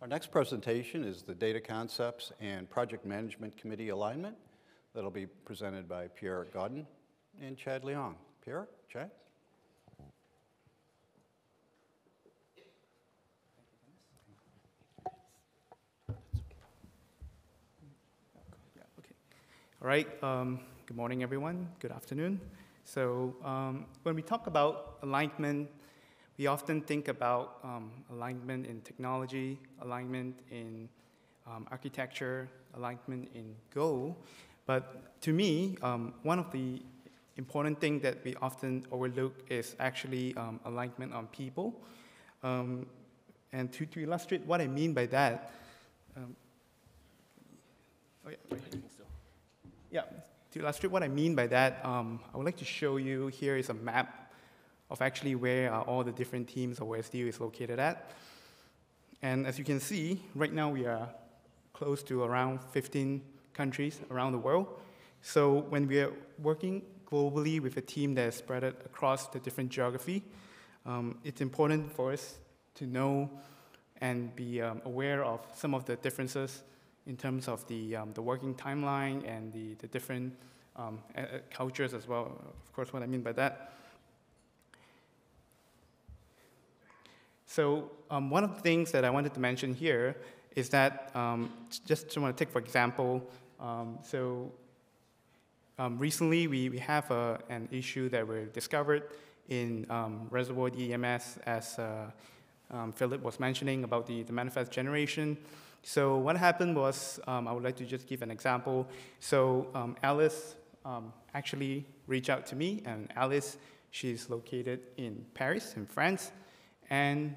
Our next presentation is the Data Concepts and Project Management Committee Alignment. That'll be presented by Pierre Gaudin and Chad Leong. Pierre, Chad? All right, um, good morning, everyone. Good afternoon. So um, when we talk about alignment, we often think about um, alignment in technology, alignment in um, architecture, alignment in Go. But to me, um, one of the important things that we often overlook is actually um, alignment on people. and to, to illustrate what I mean by that, oh yeah, right. Yeah, to illustrate what I mean by that, um, I would like to show you here is a map of actually where uh, all the different teams of OSDU is located at. And as you can see, right now we are close to around 15 countries around the world. So when we are working globally with a team that is spread across the different geography, um, it's important for us to know and be um, aware of some of the differences in terms of the, um, the working timeline and the, the different um, cultures as well. Of course, what I mean by that. So um, one of the things that I wanted to mention here is that, um, just to want to take for example, um, so um, recently we, we have a, an issue that we discovered in Reservoir DDMS as uh, Philip was mentioning about the, the manifest generation. So what happened was, um, I would like to just give an example. So um, Alice um, actually reached out to me, and Alice, she's located in Paris, in France, and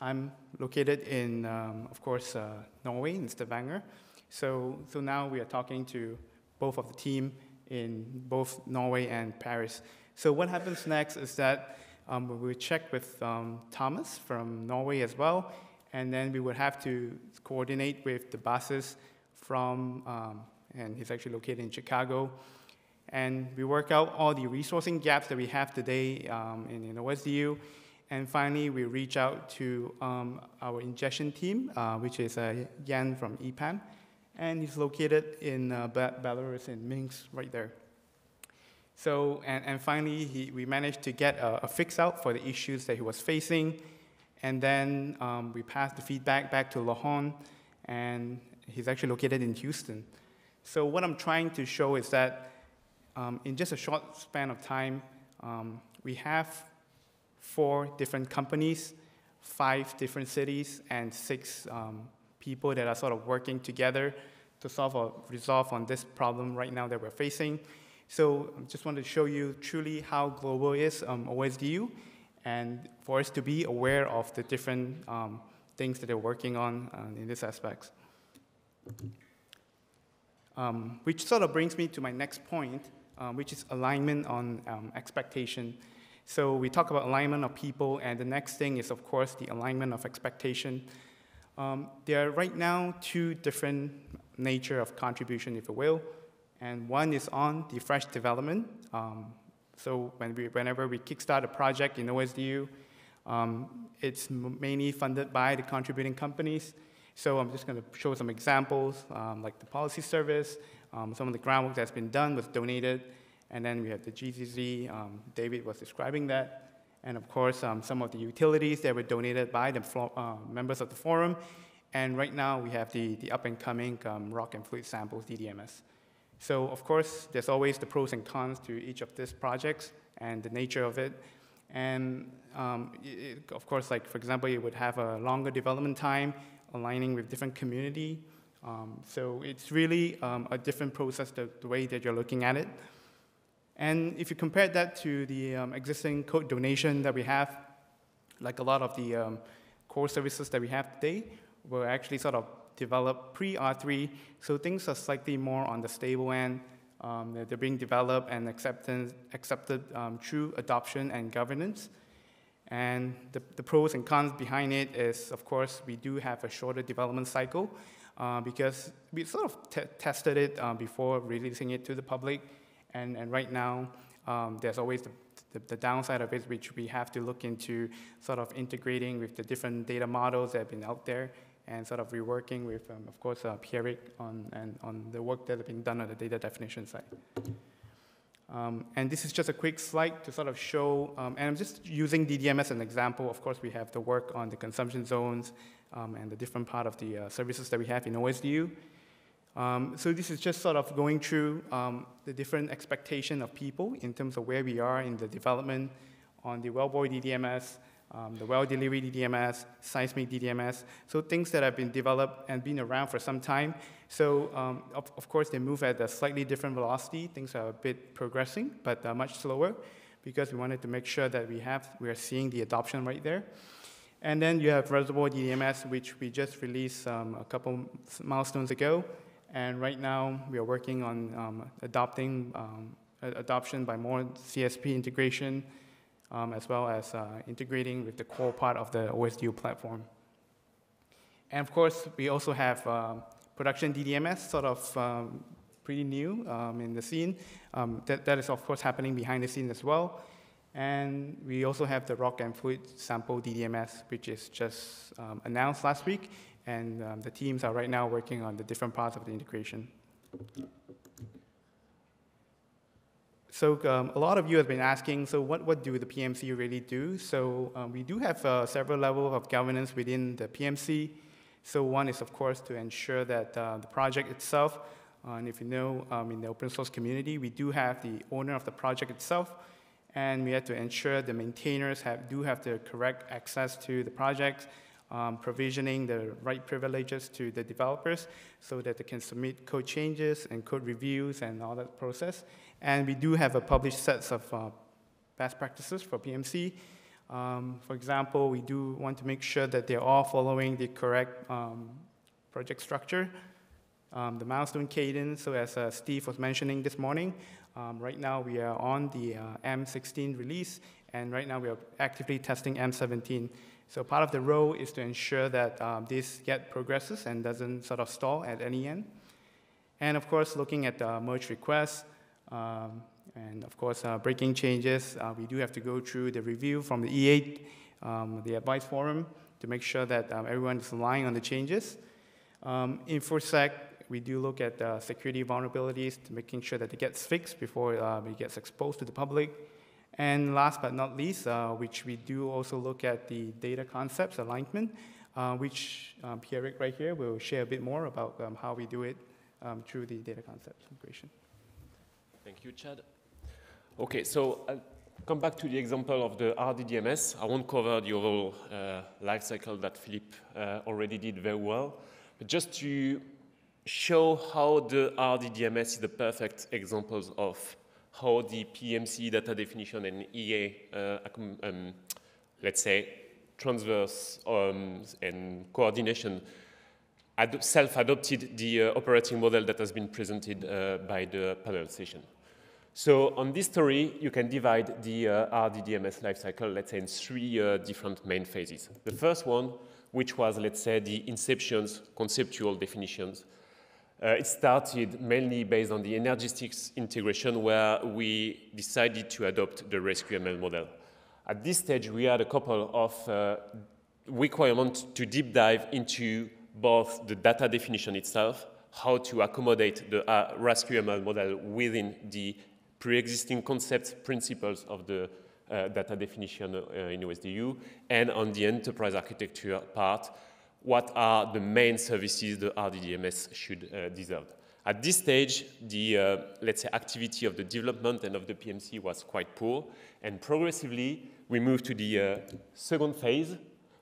I'm located in, um, of course, uh, Norway, in Stavanger. So, so now we are talking to both of the team in both Norway and Paris. So what happens next is that um, we check with um, Thomas from Norway as well, and then we would have to coordinate with the buses from, um, and he's actually located in Chicago, and we work out all the resourcing gaps that we have today um, in, in OSDU, and finally we reach out to um, our ingestion team, uh, which is uh, Jan from EPAM, and he's located in uh, Belarus in Minsk, right there. So, and, and finally, he, we managed to get a, a fix out for the issues that he was facing, and then um, we passed the feedback back to Laurent, and he's actually located in Houston. So what I'm trying to show is that um, in just a short span of time, um, we have four different companies, five different cities, and six um, people that are sort of working together to solve or resolve on this problem right now that we're facing. So I just wanted to show you truly how global is um, OSDU and for us to be aware of the different um, things that they're working on uh, in this aspect. Um, which sort of brings me to my next point, um, which is alignment on um, expectation. So we talk about alignment of people, and the next thing is, of course, the alignment of expectation. Um, there are right now two different nature of contribution, if you will, and one is on the fresh development, um, so when we, whenever we kickstart a project in OSDU, um, it's mainly funded by the contributing companies. So I'm just going to show some examples, um, like the policy service, um, some of the groundwork that's been done was donated, and then we have the GCZ, um, David was describing that, and of course um, some of the utilities that were donated by the uh, members of the forum, and right now we have the, the up-and-coming um, rock and fluid samples, DDMS. So of course, there's always the pros and cons to each of these projects and the nature of it. And um, it, of course, like for example, you would have a longer development time aligning with different community. Um, so it's really um, a different process the, the, way that you're looking at it. And if you compare that to the um, existing code donation that we have, like a lot of the um, core services that we have today, we're actually sort of developed pre-R3, so things are slightly more on the stable end. Um, they're, being developed and accepted, accepted um, through adoption and governance. And the, the, pros and cons behind it is, of course, we do have a shorter development cycle uh, because we sort of tested it uh, before releasing it to the public. And, and right now, um, there's always the, the, the, downside of it, which we have to look into sort of integrating with the different data models that have been out there and sort of reworking with, um, of course, uh, Pierrick on, and on the work that has been done on the data definition side. Um, and this is just a quick slide to sort of show, um, and I'm just using DDM as an example. Of course, we have the work on the consumption zones um, and the different part of the uh, services that we have in OSDU. Um, so this is just sort of going through um, the different expectation of people in terms of where we are in the development on the wellbore DDMS, um, the well delivery DDMS, seismic DDMS, so things that have been developed and been around for some time. So um, of, of, course they move at a slightly different velocity. Things are a bit progressing, but uh, much slower because we wanted to make sure that we have we are seeing the adoption right there. And then you have reservoir DDMS, which we just released um, a couple milestones ago. And right now we are working on um, adopting um, adoption by more CSP integration, um, as well as uh, integrating with the core part of the OSDU platform. And of course, we also have uh, production DDMS, sort of um, pretty new um, in the scene. Um, that, that is, of course, happening behind the scenes as well. And we also have the rock and fluid sample DDMS, which is just um, announced last week. And um, the teams are right now working on the different parts of the integration. So um, a lot of you have been asking, so what, what do the PMC really do? So um, we do have uh, several levels of governance within the PMC. So one is, of course, to ensure that uh, the project itself, uh, and if you know, um, in the open source community, we do have the owner of the project itself, and we have to ensure the maintainers have, do have the correct access to the project, um, provisioning the right privileges to the developers so that they can submit code changes and code reviews and all that process. And we do have a published sets of uh, best practices for PMC. Um, for example, we do want to make sure that they're all following the correct um, project structure, um, the milestone cadence. So as uh, Steve was mentioning this morning, um, right now we are on the uh, M16 release, and right now we are actively testing M17. So part of the role is to ensure that um, this yet progresses and doesn't sort of stall at any end. And of course, looking at the merge requests, um, and of course, uh, breaking changes, uh, we do have to go through the review from the EA, um, the advice forum, to make sure that um, everyone is aligned on the changes. Um, InfoSec, we do look at uh, security vulnerabilities to making sure that it gets fixed before uh, it gets exposed to the public. And last but not least, uh, which we do also look at the data concepts alignment, uh, which um, right here will share a bit more about um, how we do it um, through the data concepts integration. Thank you, Chad. Okay, so I'll come back to the example of the RDDMS. I won't cover the overall uh, life cycle that Philippe uh, already did very well, but just to show how the RDDMS is the perfect examples of how the PMC data definition and EA, uh, um, let's say, transverse um, and coordination self-adopted the uh, operating model that has been presented uh, by the panel session. So on this story, you can divide the uh, RDDMS lifecycle, let's say, in three uh, different main phases. The first one, which was, let's say, the inceptions, conceptual definitions. Uh, it started mainly based on the Energistics integration, where we decided to adopt the RESQML model. At this stage, we had a couple of uh, requirements to deep dive into both the data definition itself, how to accommodate the uh, RESQML model within the pre-existing concepts, principles of the uh, data definition uh, in OSDU, and on the enterprise architecture part, what are the main services the RDDMS should uh, deserve. At this stage, the, uh, let's say, activity of the development and of the PMC was quite poor, and progressively, we moved to the uh, second phase,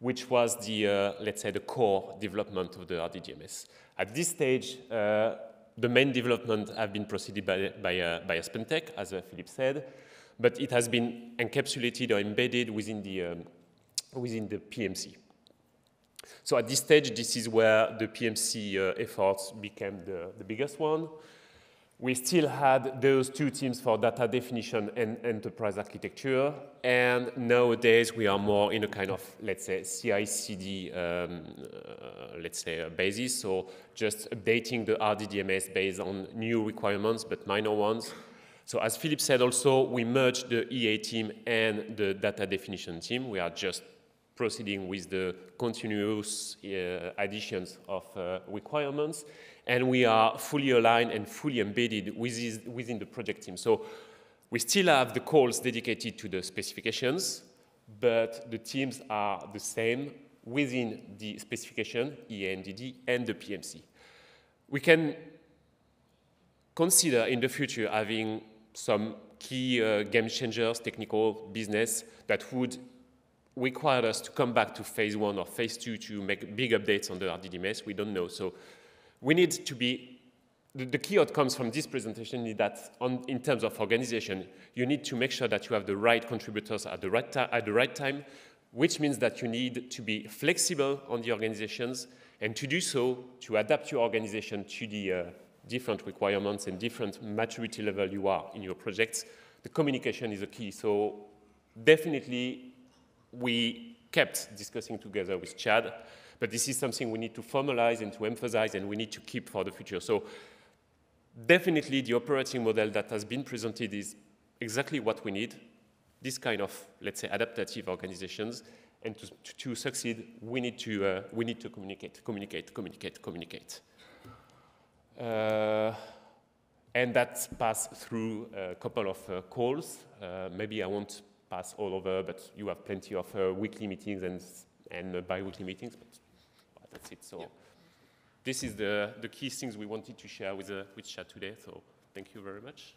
which was the, uh, let's say, the core development of the RDDMS. At this stage, uh, the main development have been proceeded by, by, uh, by AspenTech, as uh, Philippe said, but it has been encapsulated or embedded within the, um, within the PMC. So at this stage, this is where the PMC uh, efforts became the, the biggest one. We still had those two teams for data definition and enterprise architecture, and nowadays we are more in a kind of, let's say, CI/CD, um, uh, let's say, uh, basis. So just updating the RDDMS based on new requirements, but minor ones. So as Philippe said also, we merged the EA team and the data definition team. We are just proceeding with the continuous uh, additions of uh, requirements, and we are fully aligned and fully embedded within, the project team. So we still have the calls dedicated to the specifications, but the teams are the same within the specification, EANDD, and the PMC. We can consider in the future having some key uh, game changers, technical business, that would require us to come back to phase one or phase two to make big updates on the RDDMS. We don't know. So we need to be, the, the key outcomes from this presentation is that on, in terms of organization, you need to make sure that you have the right contributors at the right, at the right time, which means that you need to be flexible on the organizations and to do so, to adapt your organization to the uh, different requirements and different maturity level you are in your projects, the communication is a key. So definitely we kept discussing together with Chad, but this is something we need to formalize and to emphasize and we need to keep for the future. So definitely the operating model that has been presented is exactly what we need, this kind of, let's say, adaptative organizations. And to, to, to succeed, we need to, uh, we need to communicate, communicate, communicate, communicate. Uh, and that passed through a couple of uh, calls. Uh, maybe I won't pass all over, but you have plenty of uh, weekly meetings and, and uh, bi-weekly meetings, but that's it. So this is the, the key things we wanted to share with, uh, with chat today. So thank you very much.